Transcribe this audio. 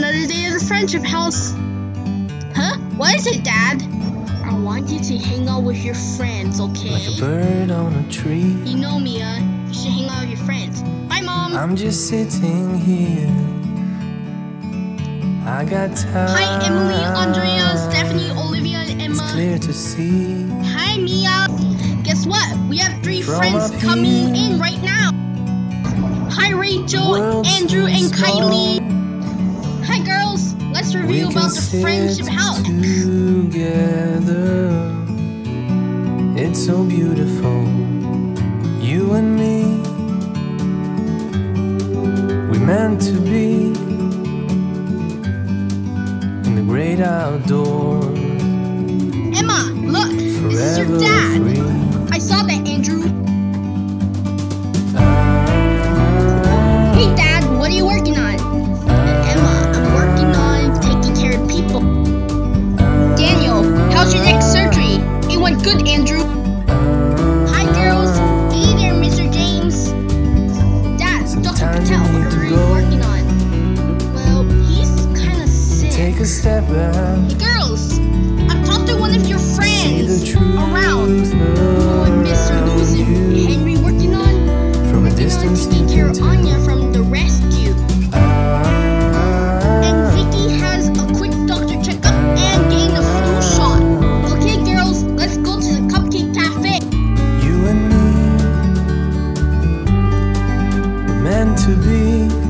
another day at the Friendship House. Huh? What is it, Dad? I want you to hang out with your friends, okay? Like a bird on a tree. You know, Mia. You should hang out with your friends. Bye, Mom. I'm just sitting here. I got time. Hi, Emily, Andrea, Stephanie, Olivia, and Emma. It's clear to see. Hi, Mia. Guess what? We have three From friends coming in right now. Hi, Rachel, Andrew, and. Kylie. Hi, girls. Let's review about the Friendship House. together. It's so beautiful. You and me. We meant to be in the great outdoors. Good, Andrew. Hi, girls. Hey there, Mr. James. Dad, Dr. Patel, what are you working on? Well, he's kind of sick. Take a step back. to be.